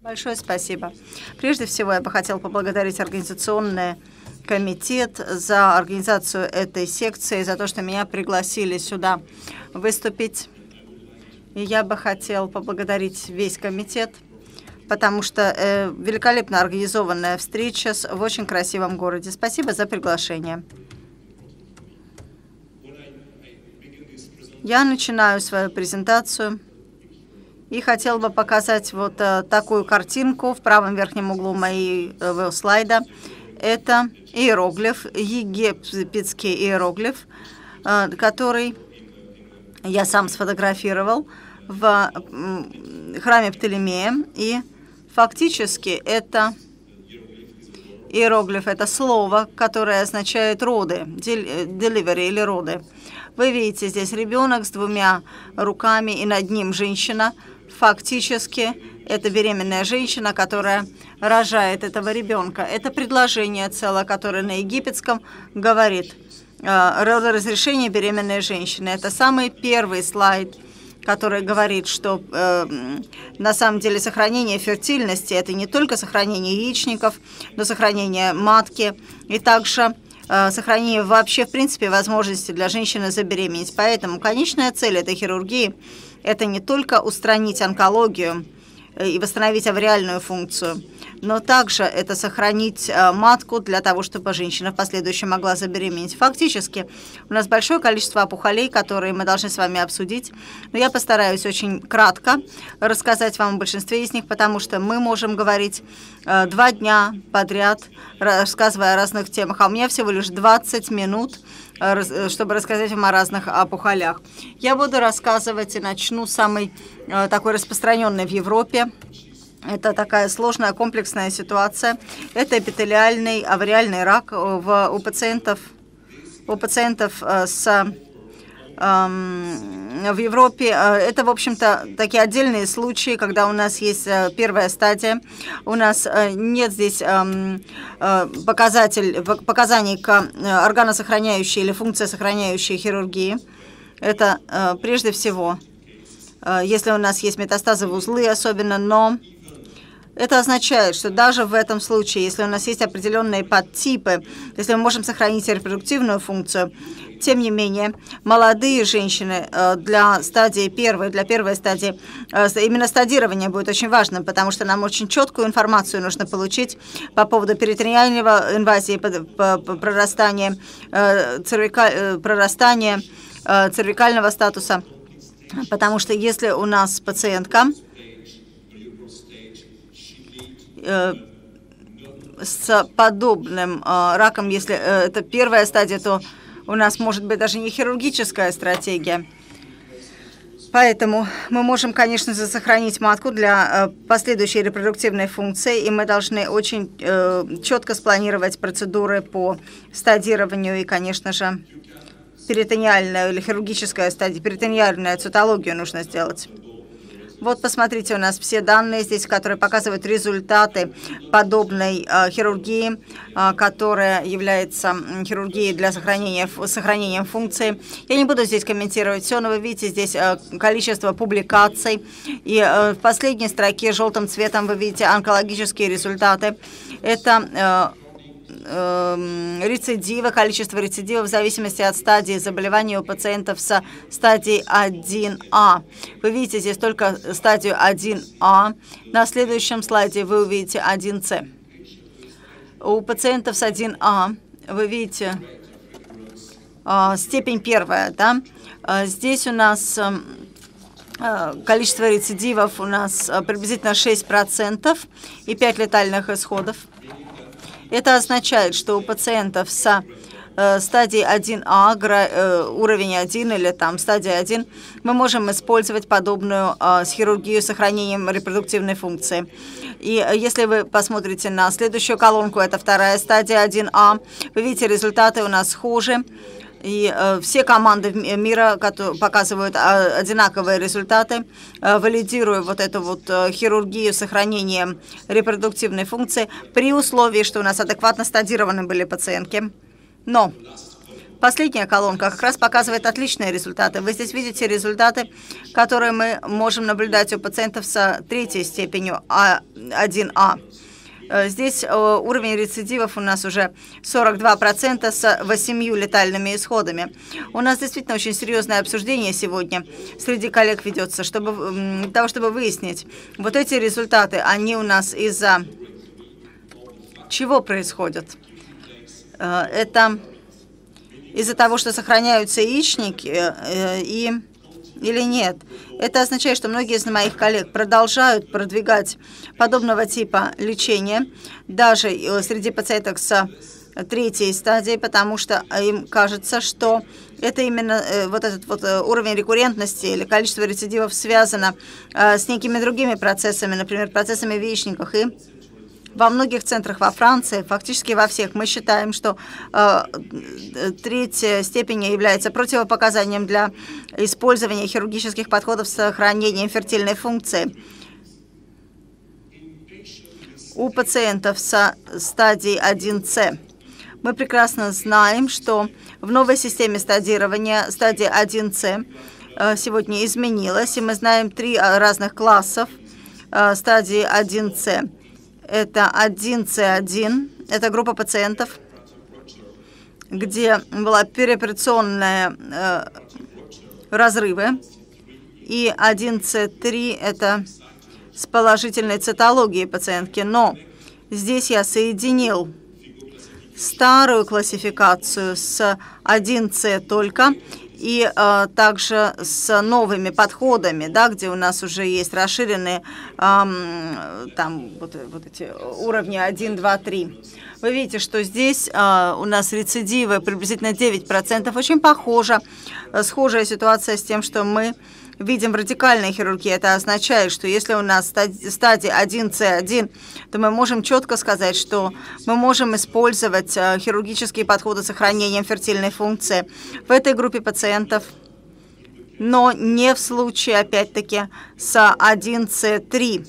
Большое спасибо. Прежде всего, я бы хотел поблагодарить организационный комитет за организацию этой секции, за то, что меня пригласили сюда выступить. И я бы хотел поблагодарить весь комитет, потому что э, великолепно организованная встреча в очень красивом городе. Спасибо за приглашение. Я начинаю свою презентацию и хотел бы показать вот э, такую картинку в правом верхнем углу моего слайда. Это иероглиф, египетский иероглиф, э, который я сам сфотографировал в храме Птолемея. И фактически это иероглиф – это слово, которое означает роды, э, delivery или роды. Вы видите здесь ребенок с двумя руками и над ним женщина. Фактически это беременная женщина, которая рожает этого ребенка. Это предложение целое, которое на египетском говорит э, родоразрешение беременной женщины. Это самый первый слайд, который говорит, что э, на самом деле сохранение фертильности это не только сохранение яичников, но сохранение матки и также э, сохранение вообще в принципе возможности для женщины забеременеть. Поэтому конечная цель этой хирургии это не только устранить онкологию э, и восстановить авриальную функцию, но также это сохранить э, матку для того, чтобы женщина в последующем могла забеременеть. Фактически у нас большое количество опухолей, которые мы должны с вами обсудить, но я постараюсь очень кратко рассказать вам о большинстве из них, потому что мы можем говорить э, два дня подряд, рассказывая о разных темах, а у меня всего лишь 20 минут, чтобы рассказать вам о разных опухолях. Я буду рассказывать и начну с самой э, такой распространенной в Европе, это такая сложная комплексная ситуация. Это эпителиальный авриальный рак э, у пациентов, у пациентов э, с в Европе. Э, Это, в общем-то, такие отдельные случаи, когда у нас есть э, первая стадия. У нас э, нет здесь э, показатель, пок- показаний к органосохраняющей или функциосохраняющей хирургии. Это прежде всего, если у нас есть метастазы в узлы особенно, но это означает, что даже в этом случае, если у нас есть определенные подтипы, если мы можем сохранить репродуктивную функцию, тем не менее, молодые женщины э, для стадии первой, для первой стадии, э, именно стадирование будет очень важным, потому что нам очень четкую информацию нужно получить по поводу перитониального инвазии, прорастания, э, прорастания цервикального статуса. Потому что если у нас пациентка с подобным э, раком, если э, это первая стадия, то у нас может быть даже не хирургическая стратегия. Поэтому мы можем, конечно сохранить матку для э, последующей репродуктивной функции, и мы должны очень э, четко спланировать процедуры по стадированию и, конечно же, перитониальную или хирургическая стадия, перитониальную цитологию нужно сделать. Вот посмотрите, у нас все данные здесь, которые показывают результаты подобной э, хирургии, э, которая является хирургией для сохранения, сохранением функции. Я не буду здесь комментировать все, но вы видите здесь э, количество публикаций. И в последней строке желтым цветом вы видите онкологические результаты. Это э, рецидива, количество рецидивов в зависимости от стадии заболевания у пациентов со стадией 1А. Вы видите здесь только стадию 1А. На следующем слайде вы увидите 1С. У пациентов с 1А вы видите а, степень первая, да? А, Здесь у нас эм, а, количество рецидивов у нас приблизительно 6% и 5 летальных исходов. Это означает, что у пациентов с э, стадии 1А, гра- э, уровень 1 или там стадия 1, мы можем использовать подобную с хирургию с сохранением репродуктивной функции. И э, если вы посмотрите на следующую колонку, это вторая стадия 1А, вы видите, результаты у нас схожи. И э, все команды мира кото- показывают а, одинаковые результаты, э, валидируя вот эту вот э, хирургию сохранения репродуктивной функции при условии, что у нас адекватно стадированы были пациентки. Но Последняя колонка как раз показывает отличные результаты. Вы здесь видите результаты, которые мы можем наблюдать у пациентов с третьей степенью А1А. Э, здесь э, уровень рецидивов у нас уже 42% с 8 летальными исходами. У нас действительно очень серьезное обсуждение сегодня среди коллег ведется, чтобы, для того, чтобы выяснить, вот эти результаты, они у нас из-за чего происходят? Э, это из-за того, что сохраняются яичники и или нет. Это означает, что многие из моих коллег продолжают продвигать подобного типа лечения, даже э, среди пациентов с третьей стадии, потому что им кажется, что это именно э, вот этот вот э, уровень рекуррентности или количество рецидивов связано с некими другими процессами, например, процессами в яичниках и во многих центрах во Франции, фактически во всех, мы считаем, что э, третья степень является противопоказанием для использования хирургических подходов с сохранением фертильной функции. У пациентов со стадии 1С мы прекрасно знаем, что в новой системе стадирования стадия 1С э, сегодня изменилась, и мы знаем три разных классов э, стадии 1С. Это 1С1, это группа пациентов, где была переоперационная э, разрывы, и 1С3 это с положительной цитологией пациентки. Но здесь я соединил старую классификацию с 1С только и э, также с новыми подходами, да, где у нас уже есть расширенные э, там вот, вот эти уровни 1, 2, 3. Вы видите, что здесь э, у нас рецидивы приблизительно 9%. Очень похоже, э, схожая ситуация с тем, что мы видим в радикальной хирургии, это означает, что если у нас стадия 1С1, то мы можем четко сказать, что мы можем использовать э, хирургические подходы с сохранением фертильной функции в этой группе пациентов, но не в случае, опять-таки, с 1С3.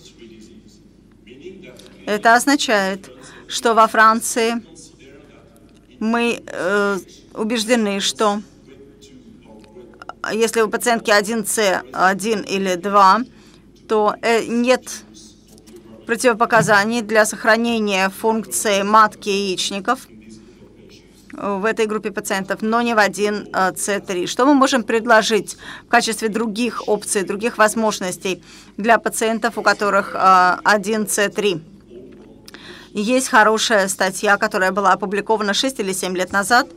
Это означает, что во Франции мы э, убеждены, что если у пациентки 1С1 или 2, то э, нет противопоказаний для сохранения функции матки яичников в этой группе пациентов, но не в 1С3. Что мы можем предложить в качестве других опций, других возможностей для пациентов, у которых 1С3? Есть хорошая статья, которая была опубликована 6 или 7 лет назад.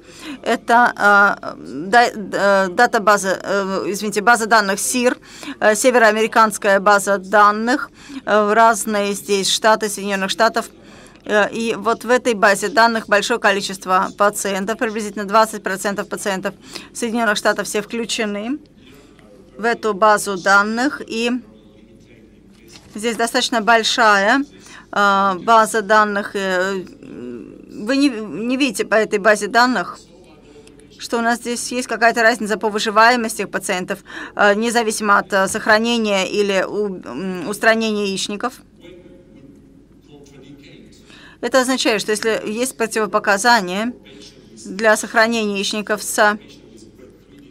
Это э, дата-база, э, извините, база данных СИР, э, североамериканская база данных, э, разные здесь штаты Соединенных Штатов. Э, и вот в этой базе данных большое количество пациентов, приблизительно 20% пациентов Соединенных Штатов все включены в эту базу данных. И здесь достаточно большая база данных. Э, вы не, не видите по этой базе данных, что у нас здесь есть какая-то разница по выживаемости пациентов, а, независимо от э, сохранения или устранения яичников. Это означает, что если есть противопоказания для сохранения яичников с,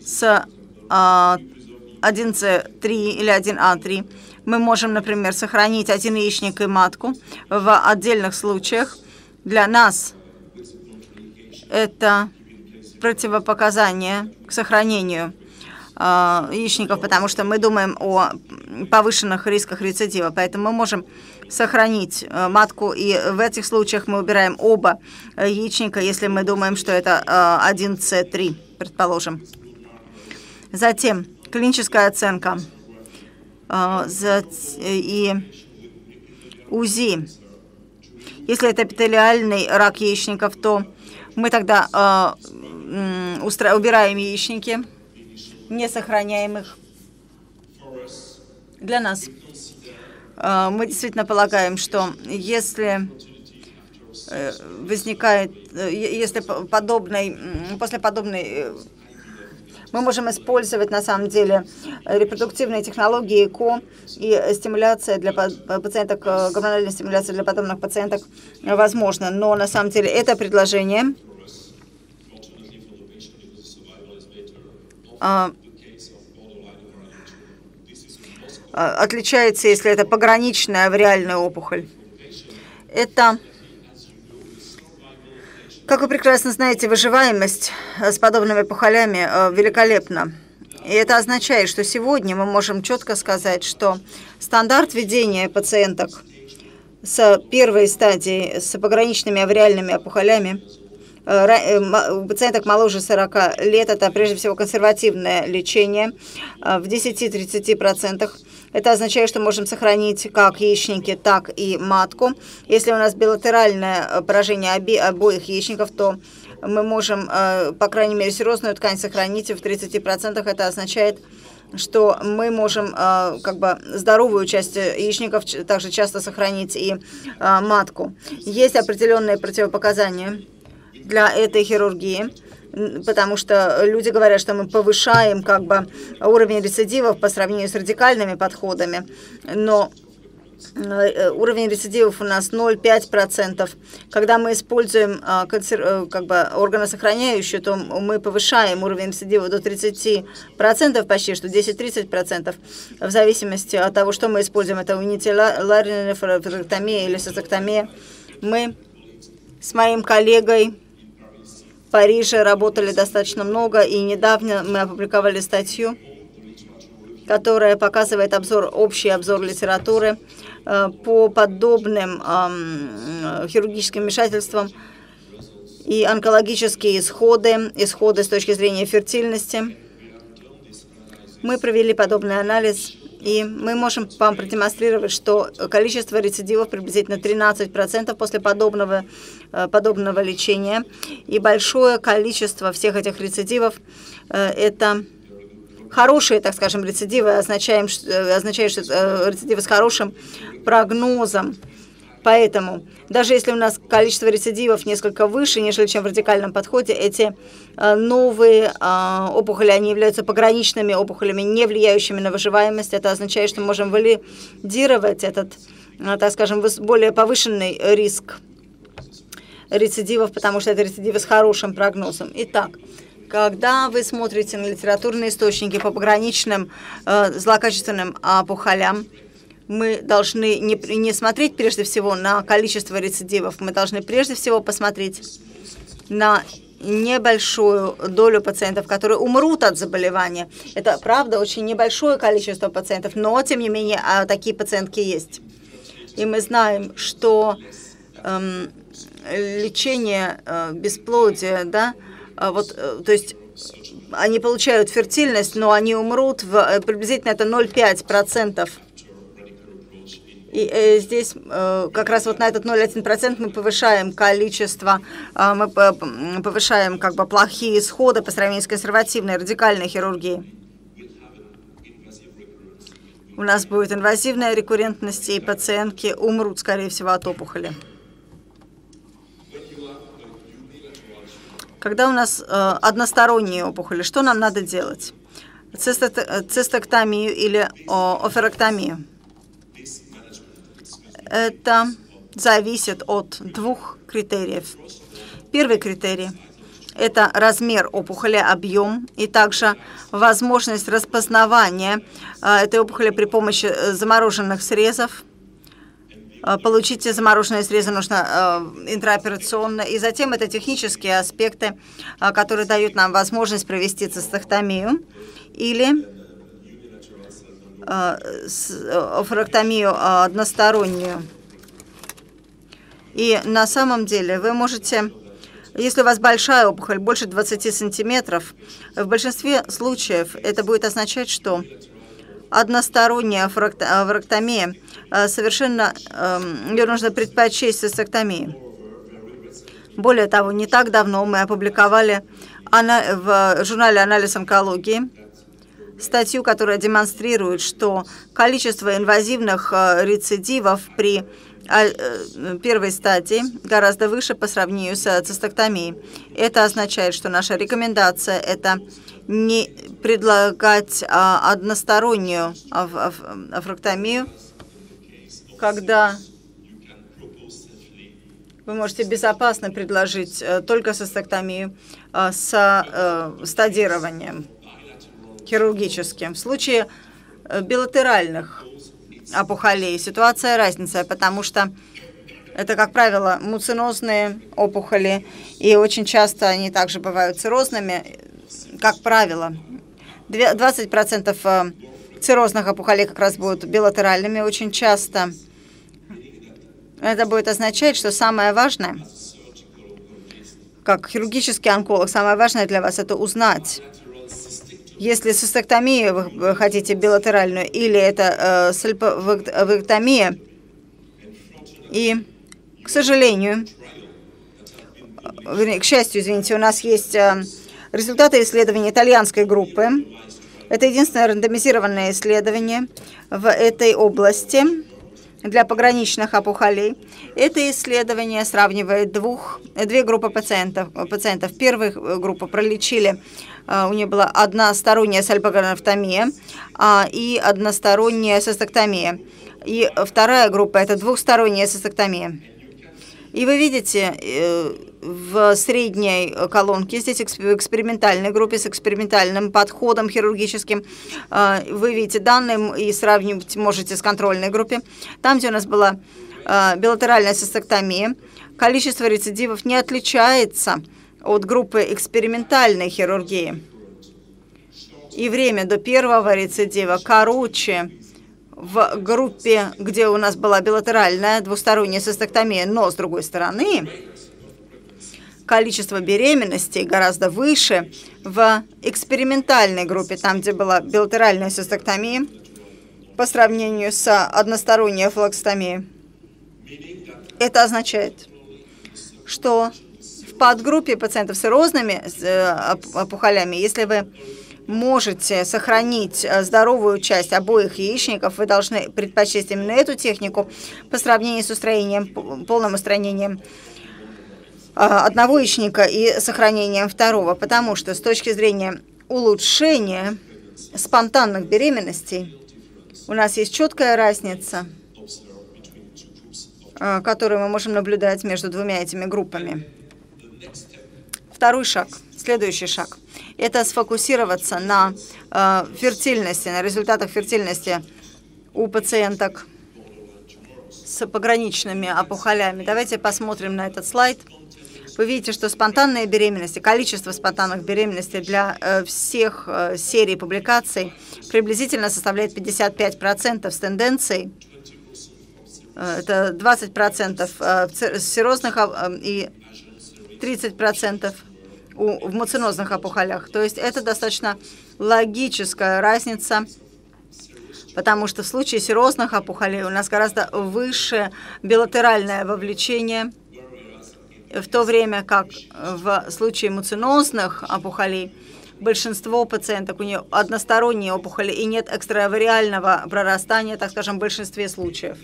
с 1С3 или 1А3, мы можем, например, сохранить один яичник и матку в отдельных случаях. Для нас это противопоказание к сохранению э, яичников, потому что мы думаем о повышенных рисках рецидива, поэтому мы можем сохранить э, матку, и в этих случаях мы убираем оба яичника, если мы думаем, что это э, 1С3, предположим. Затем клиническая оценка – а, и УЗИ. Если это эпителиальный рак яичников, то мы тогда э, убираем яичники, не сохраняем их для нас. Э, мы действительно полагаем, что если э, возникает, если подобный, после подобной мы можем использовать, на самом деле, репродуктивные технологии ЭКО и стимуляция для пациенток, э, гормональная стимуляция для подобных пациенток возможна. Но, на самом деле, это предложение а, а, отличается, если это пограничная вариальная опухоль. Это, как вы прекрасно знаете, выживаемость с подобными опухолями а, великолепна. И это означает, что сегодня мы можем четко сказать, что стандарт ведения пациенток с первой стадии, с пограничными авриальными опухолями, э, э, у пациенток моложе 40 лет это прежде всего консервативное лечение э, в 10-30%. Это означает, что можем сохранить как яичники, так и матку. Если у нас билатеральное поражение обоих яичников, то мы можем, э, по крайней мере, серозную ткань сохранить в 30%. Это означает, что мы можем э, как бы здоровую часть яичников также часто сохранить и э, матку. Есть определенные противопоказания для этой хирургии потому что люди говорят, что мы повышаем как бы уровень рецидивов по сравнению с радикальными подходами, но Э, уровень рецидивов у нас 0,5%. Когда мы используем а, э, как бы органосохраняющую, то мы повышаем уровень рецидива до 30%, почти что 10-30%, в зависимости от того, что мы используем. Это унитиларная нефроферектомия или сосоктомия. Мы с моим коллегой Париже работали достаточно много, и недавно мы опубликовали статью, которая показывает обзор, общий обзор литературы Э, по подобным хирургическим вмешательствам и онкологические исходы, исходы с точки зрения фертильности. Мы провели подобный анализ, и мы можем вам продемонстрировать, что количество рецидивов приблизительно 13% после подобного, э, подобного лечения. И большое количество всех этих рецидивов э, – это хорошие, так скажем, рецидивы, означаем, означает, что рецидивы с хорошим прогнозом. Поэтому даже если у нас количество рецидивов несколько выше, нежели чем в радикальном подходе, эти э, новые э, опухоли, они являются пограничными опухолями, не влияющими на выживаемость. Это означает, что мы можем валидировать этот, э, так скажем, более повышенный риск рецидивов, потому что это рецидивы с хорошим прогнозом. Итак, когда вы смотрите на литературные источники по пограничным злокачественным опухолям, мы должны не, не смотреть прежде всего на количество рецидивов, мы должны прежде всего посмотреть на небольшую долю пациентов, которые умрут от заболевания. Это, правда, очень небольшое количество пациентов, но, тем не менее, а, такие пациентки есть. И мы знаем, что эм, лечение э, бесплодия, да, а вот, э, то есть они получают фертильность, но они умрут, в, э, приблизительно это 0,5%. И э, здесь э, как раз вот на этот 0,1% мы повышаем количество, э, мы повышаем как бы плохие исходы по сравнению с консервативной радикальной хирургией. У нас будет инвазивная рекуррентность, и пациентки умрут, скорее всего, от опухоли. Когда у нас э, односторонние опухоли, что нам надо делать? Цистоктомию или офероктомию? Это зависит от двух критериев. Первый критерий – это размер опухоли, объем и также возможность распознавания а, этой опухоли при помощи э, замороженных срезов. А, получить замороженные срезы нужно э, интраоперационно. И затем это технические аспекты, которые дают нам возможность провести цистохтомию или фрактомию одностороннюю. И на самом деле вы можете, если у вас большая опухоль, больше 20 сантиметров, в большинстве случаев это будет означать, что односторонняя фрактомия совершенно, ее нужно предпочесть цистектомии. Более того, не так давно мы опубликовали в журнале «Анализ онкологии» статью, которая демонстрирует, что количество инвазивных э, рецидивов при э, первой стадии гораздо выше по сравнению с цистектомией. Это означает, что наша рекомендация – это не предлагать одностороннюю афрактомию, когда вы можете безопасно предложить э, только цистектомию с стадированием. Хирургически. В случае э, билатеральных опухолей ситуация разница, потому что это, как правило, муцинозные опухоли, и очень часто они также бывают циррозными, как правило. 20% э, циррозных опухолей как раз будут билатеральными очень часто. Это будет означать, что самое важное, как хирургический онколог, самое важное для вас – это узнать, если цистектомию вы хотите билатеральную или это э, сальповэктомия. И, к сожалению, к счастью, извините, у нас есть э, результаты исследований итальянской группы. Это единственное рандомизированное исследование в этой области для пограничных опухолей. Это исследование сравнивает двух, две группы пациентов. пациентов. Первая группа пролечили а, у нее была односторонняя сальпографтомия а, и односторонняя цистектомия. И вторая группа – это двухсторонняя цистектомия. И вы видите э, в средней колонке, здесь в экспериментальной группе с экспериментальным подходом хирургическим, а, вы видите данные и сравнивать можете с контрольной группой. Там, где у нас была билатеральная цистектомия, количество рецидивов не отличается от группы экспериментальной хирургии. И время до первого рецидива короче в группе, где у нас была билатеральная двусторонняя цистектомия, но с другой стороны, количество беременностей гораздо выше в экспериментальной группе, там, где была билатеральная цистектомия, по сравнению с односторонней флокстомией. Это означает, что подгруппе пациентов с эрозными э, опухолями, если вы можете сохранить э, здоровую часть обоих яичников, вы должны предпочесть именно эту технику по сравнению с устроением, полным устранением э, одного яичника и сохранением второго, потому что с точки зрения улучшения спонтанных беременностей у нас есть четкая разница, которую мы можем наблюдать между двумя этими группами. Второй шаг, следующий шаг, это сфокусироваться на э, фертильности, на результатах фертильности у пациенток с пограничными опухолями. Давайте посмотрим на этот слайд. Вы видите, что спонтанные беременности, количество спонтанных беременностей для э, всех э, серий публикаций приблизительно составляет 55% с тенденцией. Э, это 20% э, серозных э, и 30% у, в муцинозных опухолях. То есть это достаточно логическая разница, потому что в случае серозных опухолей у нас гораздо выше билатеральное вовлечение, в то время как в случае муцинозных опухолей большинство пациенток, у нее односторонние опухоли и нет экстравариального прорастания, так скажем, в большинстве случаев.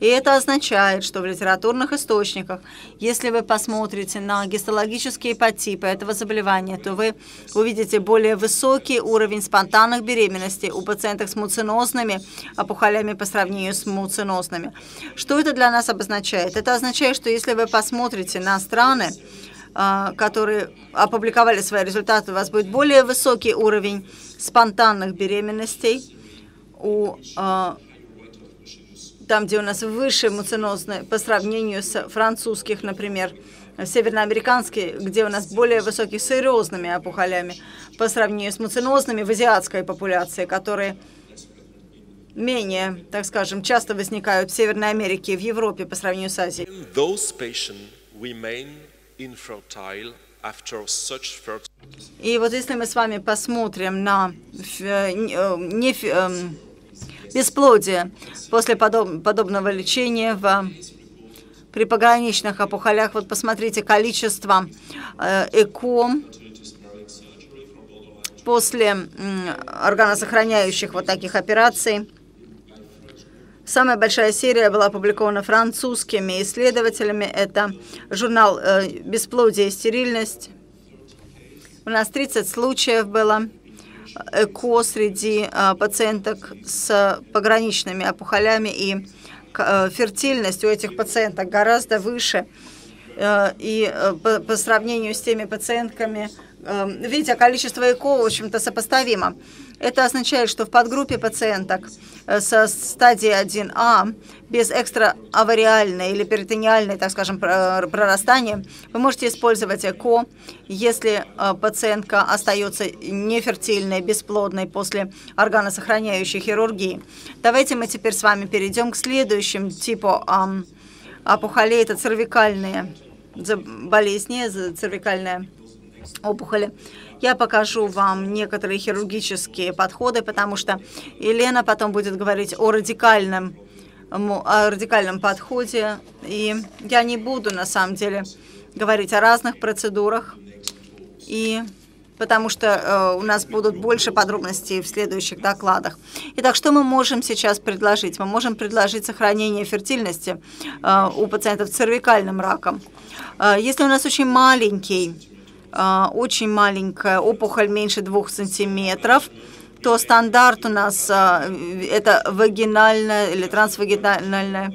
И это означает, что в литературных источниках, если вы посмотрите на гистологические подтипы этого заболевания, то вы увидите более высокий уровень спонтанных беременностей у пациентов с муцинозными опухолями по сравнению с муцинозными. Что это для нас обозначает? Это означает, что если вы посмотрите на страны, которые опубликовали свои результаты, у вас будет более высокий уровень спонтанных беременностей у а, там, где у нас выше муцинозные по сравнению с французских, например, северноамериканские, где у нас более высокие серьезными опухолями по сравнению с муцинозными в азиатской популяции, которые менее, так скажем, часто возникают в Северной Америке и в Европе по сравнению с Азией. И вот если мы с вами посмотрим на э, не, эм, бесплодие после подоб, подобного лечения в, при пограничных опухолях. Вот посмотрите количество э, ЭКО после органосохраняющих вот таких операций. Самая большая серия была опубликована французскими исследователями. Это журнал э, «Бесплодие и стерильность». У нас 30 случаев было ЭКО среди а, пациенток с пограничными опухолями, и э, фертильность у этих пациенток гораздо выше. Э, и э, по сравнению с теми пациентками, видите, количество ЭКО, в общем-то, сопоставимо. Это означает, что в подгруппе пациенток э, со стадии 1А без экстраавариальной или перитониальной, так скажем, прорастания, вы можете использовать ЭКО, если э, пациентка остается нефертильной, бесплодной после органосохраняющей хирургии. Давайте мы теперь с вами перейдем к следующему типу опухолей. Это цервикальные болезни, цервикальная опухоли. Я покажу вам некоторые хирургические подходы, потому что Елена потом будет говорить о радикальном, о радикальном подходе. И я не буду, на самом деле, говорить о разных процедурах, и потому что э, у нас будут больше подробностей в следующих докладах. Итак, что мы можем сейчас предложить? Мы можем предложить сохранение фертильности э, у пациентов с цервикальным раком. Э, если у нас очень маленький очень маленькая опухоль меньше двух сантиметров, то стандарт у нас а, это вагинальная или трансвагинальная.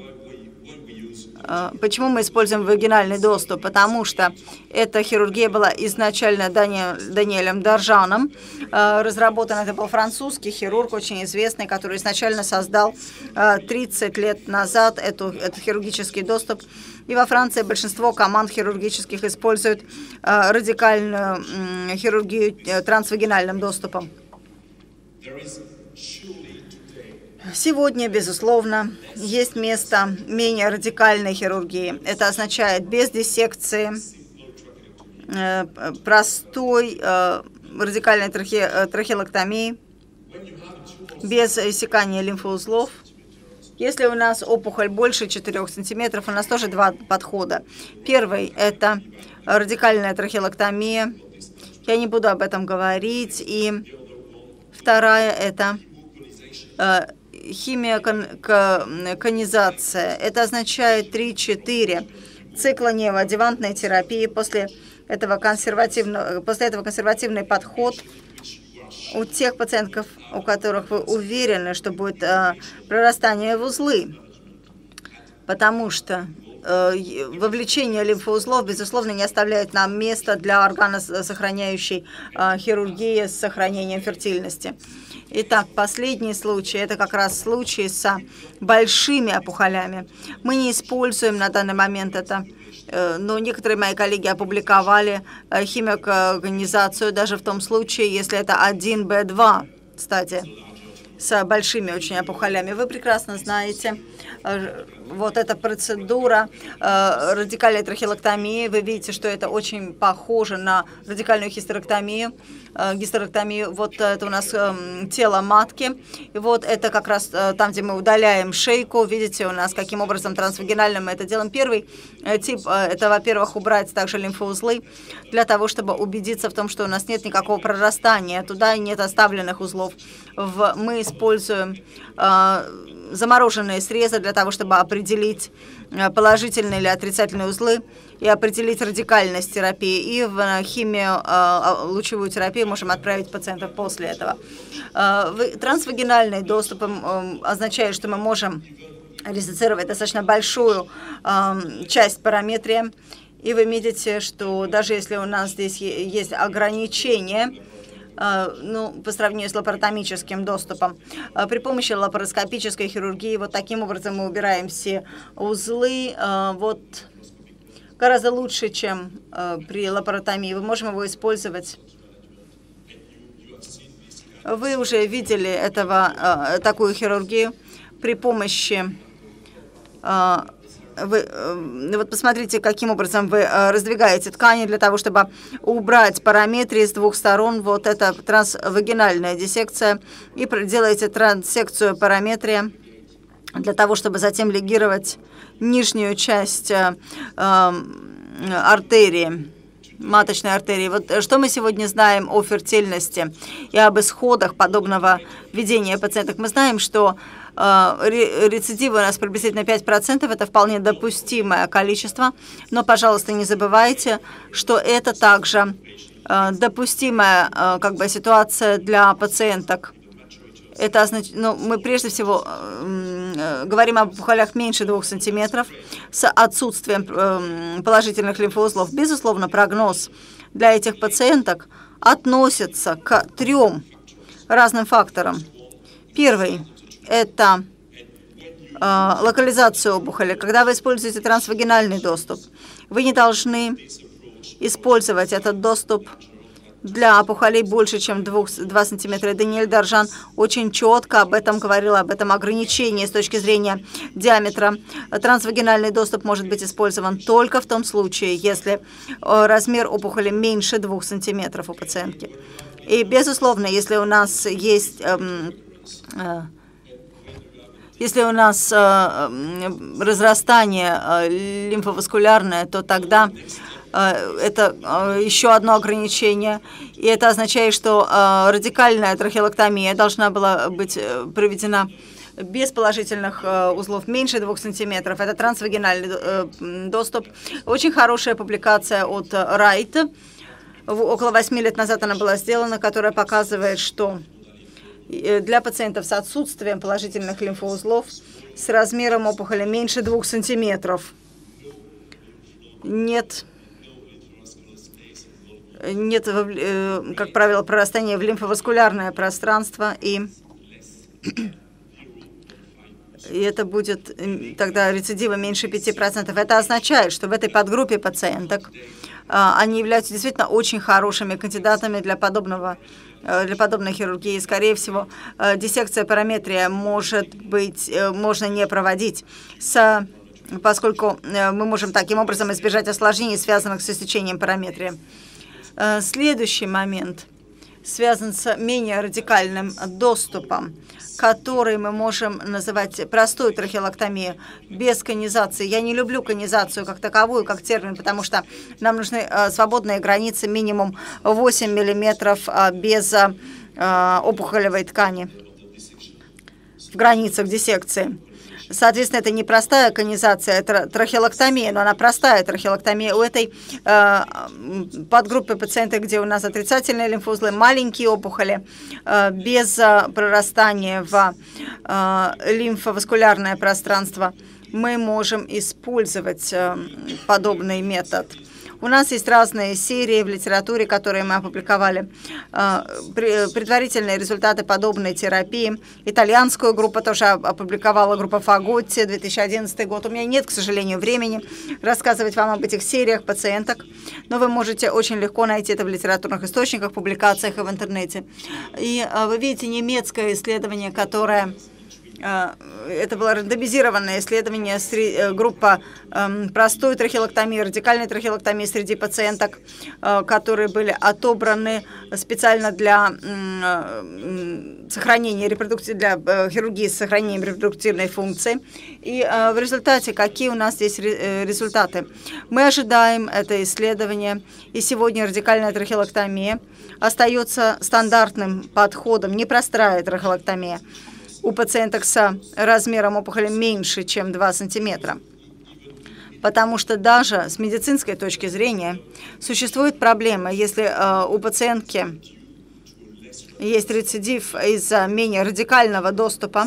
А, почему мы используем вагинальный доступ? Потому что эта хирургия была изначально Даниэлем Даржаном. Разработан это был французский хирург, очень известный, который изначально создал 30 лет назад эту, этот хирургический доступ и во Франции большинство команд хирургических используют радикальную хирургию э, трансвагинальным доступом. Сегодня, безусловно, есть место менее радикальной хирургии. Это означает без диссекции, э, простой радикальной трахе, трахеолоктомии, без иссякания лимфоузлов – если у нас опухоль больше 4 сантиметров, у нас тоже два подхода. Первый – это радикальная трахеолоктомия. Я не буду об этом говорить. И вторая – это э, химиоконизация. Это означает 3-4 цикла неоадъювантной терапии. После этого, консервативного, после этого консервативный подход – у тех пациентов, у которых вы уверены, что будет э, прорастание в узлы, потому что вовлечение лимфоузлов, безусловно, не оставляет нам места для органосохраняющей э, хирургии с сохранением фертильности. Итак, последний случай – это как раз случай с большими опухолями. Мы не используем на данный момент это Э, но некоторые мои коллеги опубликовали э, химиокогнизацию даже в том случае, если это 1Б2 кстати, с большими очень опухолями. Вы прекрасно знаете, э, вот эта процедура радикальной трахеолоктомии, вы видите, что это очень похоже на радикальную хистерэктомию. Э, гистерэктомию. Вот это у нас эм, тело матки. И вот это как раз э, там, где мы удаляем шейку. Видите, у нас каким образом трансвагинально мы это делаем. Первый э, тип – это, во-первых, убрать также лимфоузлы для того, чтобы убедиться в том, что у нас нет никакого прорастания. Туда нет оставленных узлов. В, мы используем замороженные срезы для того, чтобы определить положительные или отрицательные узлы и определить радикальность терапии. И в э, химию, э, а, лучевую терапию можем отправить пациентов после этого. Э, трансвагинальный доступ означает, что мы можем резицировать достаточно большую часть параметрия. И вы видите, что даже если у нас здесь есть ограничения, ну, по сравнению с лапаротомическим доступом. При помощи лапароскопической хирургии вот таким образом мы убираем все узлы. Вот гораздо лучше, чем э, при лапаротомии. Мы можем его использовать. Вы уже видели этого, э, такую хирургию при помощи... Вы, э, вот посмотрите, каким образом вы э, раздвигаете ткани для того, чтобы убрать параметры с двух сторон. Вот это трансвагинальная диссекция. И делаете трансекцию параметрия для того, чтобы затем легировать нижнюю часть э, э, артерии маточной артерии. Вот э, что мы сегодня знаем о фертильности и об исходах подобного ведения пациенток? Мы знаем, что рецидивы у нас приблизительно 5%, это вполне допустимое количество, но, пожалуйста, не забывайте, что это также э, допустимая э, как бы, ситуация для пациенток это означает, ну, мы прежде всего э, э, говорим об опухолях меньше двух сантиметров с отсутствием э, положительных лимфоузлов. Безусловно, прогноз для этих пациенток относится к трем разным факторам. Первый – это э, локализация опухоли. Когда вы используете трансвагинальный доступ, вы не должны использовать этот доступ для опухолей больше, чем 2, 2 см. Даниэль Даржан очень четко об этом говорил, об этом ограничении с точки зрения диаметра. Трансвагинальный доступ может быть использован только в том случае, если э, размер опухоли меньше 2 см у пациентки. И, безусловно, если у нас есть... Эм, э, если у нас э, разрастание э, лимфоваскулярное, то тогда Э, это еще одно ограничение. И это означает, что радикальная трахеолоктомия должна была быть проведена без положительных узлов меньше 2 сантиметров. Это трансвагинальный доступ. Очень хорошая публикация от Райт. Около 8 лет назад она была сделана, которая показывает, что для пациентов с отсутствием положительных лимфоузлов с размером опухоли меньше 2 сантиметров нет нет, э, как правило, прорастания в лимфоваскулярное пространство, и, и это будет тогда рецидива меньше 5%. Это означает, что в этой подгруппе пациенток а, они являются действительно очень хорошими кандидатами для подобного э, для подобной хирургии. Скорее всего, э, диссекция параметрия может быть, можно не проводить с поскольку мы можем таким образом избежать осложнений, связанных с истечением параметрия. Э, следующий момент связан с менее радикальным доступом, который мы можем называть простой трахеолоктомией, без конизации. Я не люблю конизацию как таковую, как термин, потому что нам нужны э, свободные границы минимум 8 мм э, без опухолевой ткани в границах диссекции. Соответственно, это не простая конизация, это трахеолоктомия, но она простая трахеолоктомия. У этой э, подгруппы пациентов, где у нас отрицательные лимфоузлы, маленькие опухоли, э, без э, прорастания в э, лимфоваскулярное пространство, мы можем использовать э, подобный метод. У нас есть разные серии в литературе, которые мы опубликовали. А, предварительные результаты подобной терапии. Итальянскую группу тоже опубликовала группа Фаготти, 2011 год. У меня нет, к сожалению, времени рассказывать вам об этих сериях пациенток, но вы можете очень легко найти это в литературных источниках, публикациях и в интернете. И а, вы видите немецкое исследование, которое это было рандомизированное исследование, э, группа эм, простой трахеолоктомии, радикальной трахеолоктомии среди пациенток, э, которые были отобраны специально для э, сохранения репродукции, для хирургии с сохранением репродуктивной функции. И в результате какие у нас здесь результаты? Мы ожидаем это исследование, и сегодня радикальная трахеолоктомия остается стандартным подходом, непростая трахеолоктомия у пациенток с размером опухоли меньше, чем 2 сантиметра. Потому что даже с медицинской точки зрения существует проблема, если э, у пациентки есть рецидив из-за менее радикального доступа,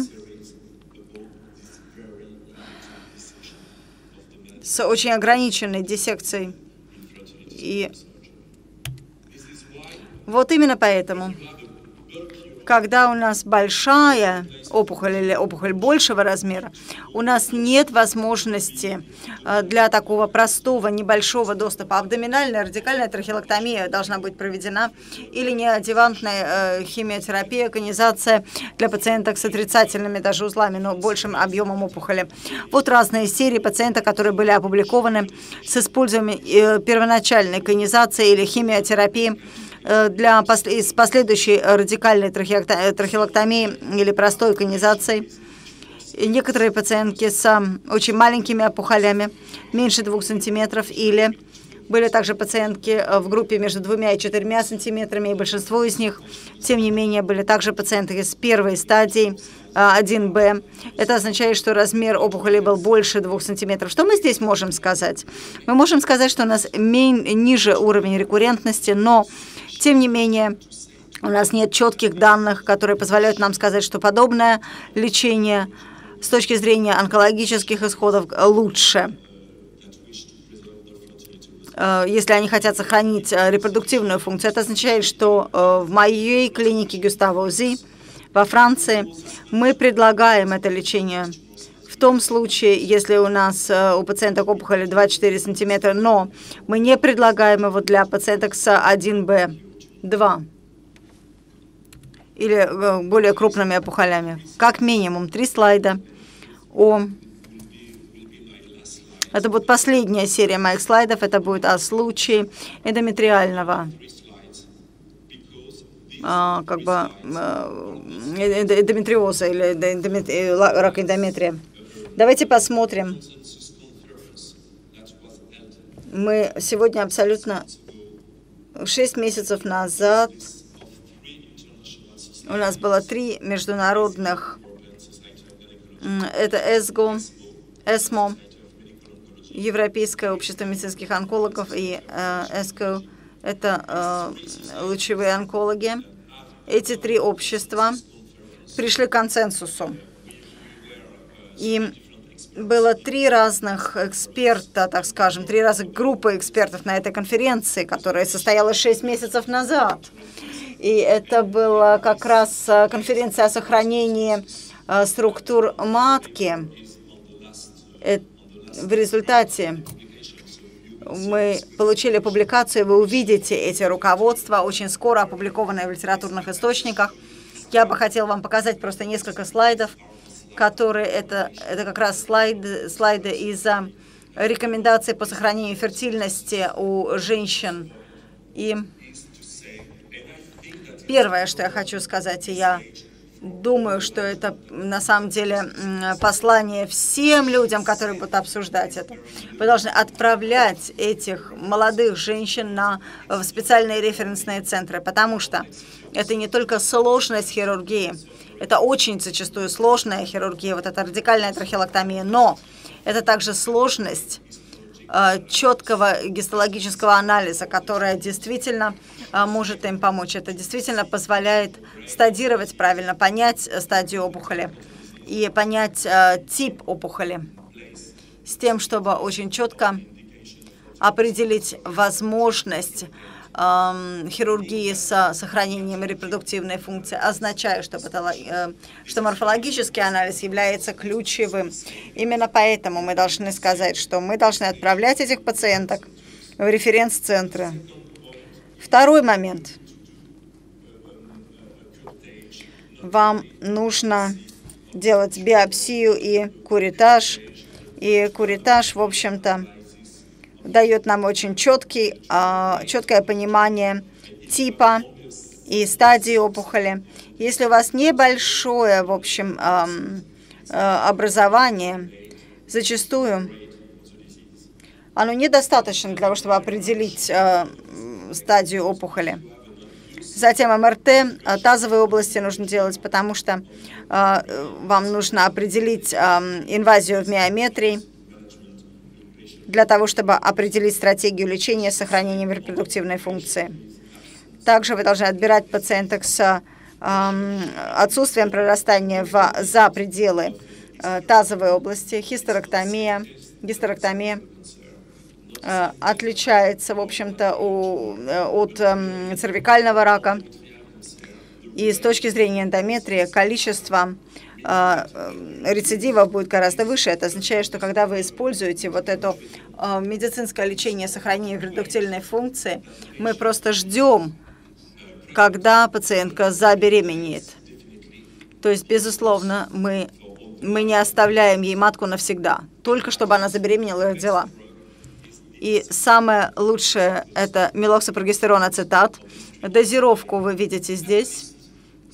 с очень ограниченной диссекцией. И вот именно поэтому когда у нас большая опухоль или опухоль большего размера, у нас нет возможности э, для такого простого небольшого доступа. Абдоминальная радикальная трахеолоктомия должна быть проведена или неодевантная э, химиотерапия, конизация для пациенток с отрицательными даже узлами, но большим объемом опухоли. Вот разные серии пациентов, которые были опубликованы с использованием э, первоначальной конизации или химиотерапии для с последующей радикальной трахеолоктомии или простой конизацией. Некоторые пациентки с очень маленькими опухолями, меньше 2 сантиметров, или были также пациентки э, в группе между двумя и четырьмя сантиметрами, и большинство из них, тем не менее, были также пациенты с первой стадии 1Б. Э, Это означает, что размер опухоли был больше 2 сантиметров. Что мы здесь можем сказать? Мы можем сказать, что у нас ниже уровень рекуррентности, но тем не менее, у нас нет четких данных, которые позволяют нам сказать, что подобное лечение с точки зрения онкологических исходов лучше. э, если они хотят сохранить э, репродуктивную функцию. Это означает, что в моей клинике Гюстава Узи во Франции мы предлагаем это лечение в том случае, если у нас у пациенток опухоли 2-4 сантиметра, но мы не предлагаем его для пациенток с 1Б2 или более крупными опухолями. Как минимум три слайда о это будет последняя серия моих слайдов. Это будет о случае эндометриального а, как бы э, эндометриоза или. Э, рак эндометрия. Давайте посмотрим. Мы сегодня абсолютно 6 месяцев назад у нас было три международных, это ЭСГО, ЭСМО, Европейское общество медицинских онкологов и ЭСКО – это э, лучевые онкологи. Эти три общества пришли к консенсусу. И было три разных эксперта, так скажем, три разных группы экспертов на этой конференции, которая состоялась шесть месяцев назад. И это была как раз э, конференция о сохранении э, структур матки. Это в результате мы получили публикацию, вы увидите эти руководства, очень скоро опубликованные в литературных источниках. Я бы хотела вам показать просто несколько слайдов, которые это, это как раз слайды, слайды из рекомендаций по сохранению фертильности у женщин. И первое, что я хочу сказать, я думаю, что это на самом деле послание всем людям, которые будут обсуждать это. Вы должны отправлять этих молодых женщин на, в специальные референсные центры, потому что это не только сложность хирургии, это очень зачастую сложная хирургия, вот эта радикальная трахеолоктомия, но это также сложность Э, четкого гистологического анализа, которая действительно э, может им помочь. Это действительно позволяет стадировать правильно, понять стадию опухоли и понять э, тип опухоли с тем, чтобы очень четко определить возможность хирургии с сохранением репродуктивной функции, означает, что, патолог... что морфологический анализ является ключевым. Именно поэтому мы должны сказать, что мы должны отправлять этих пациенток в референс-центры. Второй момент. Вам нужно делать биопсию и куритаж. И куритаж, в общем-то, дает нам очень четкий, а, четкое понимание типа и стадии опухоли. Если у вас небольшое, в общем, а, образование, зачастую оно недостаточно для того, чтобы определить а, стадию опухоли. Затем МРТ тазовой области нужно делать, потому что вам нужно определить инвазию в миометрии для того, чтобы определить стратегию лечения с сохранением репродуктивной функции. Также вы должны отбирать пациенток с э, отсутствием прорастания в, за пределы э, тазовой области. Хистероктомия, гистероктомия э, отличается, в общем-то, э, от э, цервикального рака. И с точки зрения эндометрии количество а, рецидива будет гораздо выше. Это означает, что когда вы используете вот это а, медицинское лечение сохранения репродуктивной функции, мы просто ждем, когда пациентка забеременеет. То есть, безусловно, мы, мы не оставляем ей матку навсегда, только чтобы она забеременела и родила. И самое лучшее – это мелоксопрогестерон ацетат. Дозировку вы видите здесь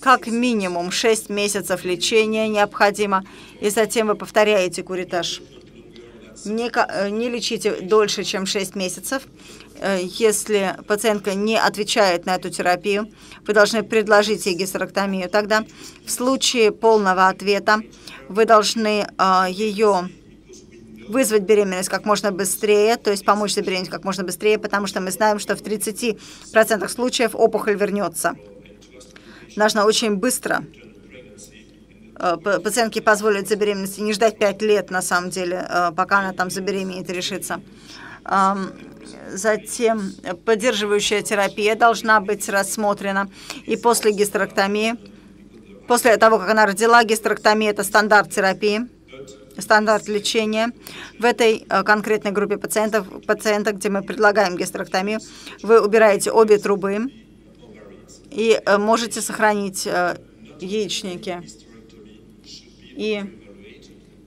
как минимум 6 месяцев лечения необходимо, и затем вы повторяете куритаж. Не, э, не лечите дольше, чем 6 месяцев. Э, если пациентка не отвечает на эту терапию, вы должны предложить ей гистерэктомию. Тогда в случае полного ответа вы должны э, ее вызвать беременность как можно быстрее, то есть помочь забеременеть как можно быстрее, потому что мы знаем, что в 30% случаев опухоль вернется нужно очень быстро э, пациентке позволить забеременеть не ждать 5 лет, на самом деле, э, пока она там забеременеет решится. Затем поддерживающая терапия должна быть рассмотрена. И после гистерэктомии, после того, как она родила, гистерэктомия – это стандарт терапии, стандарт лечения. В этой э, конкретной группе пациентов, пациентов, где мы предлагаем гистерэктомию, вы убираете обе трубы и э, можете сохранить э, яичники. И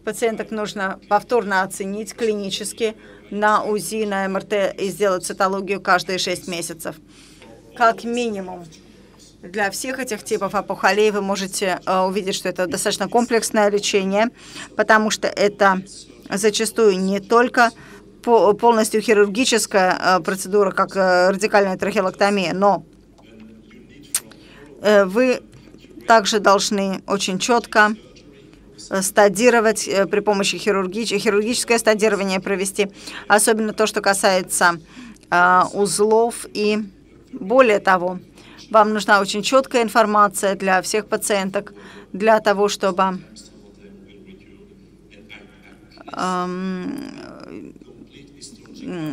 пациенток нужно повторно оценить клинически на УЗИ, на МРТ и сделать цитологию каждые 6 месяцев. Как минимум. Для всех этих типов опухолей вы можете э, увидеть, что это достаточно комплексное лечение, потому что это зачастую не только полностью хирургическая процедура, как радикальная трахеолоктомия, но вы также должны очень четко стадировать при помощи хирурги... хирургическое стадирование провести, особенно то, что касается узлов и более того, вам нужна очень четкая информация для всех пациенток, для того, чтобы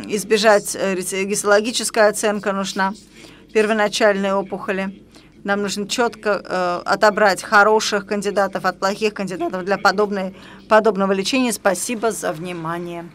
избежать э, гистологическая оценка нужна первоначальной опухоли. Нам нужно четко э, отобрать хороших кандидатов от плохих кандидатов для подобной, подобного лечения. Спасибо за внимание.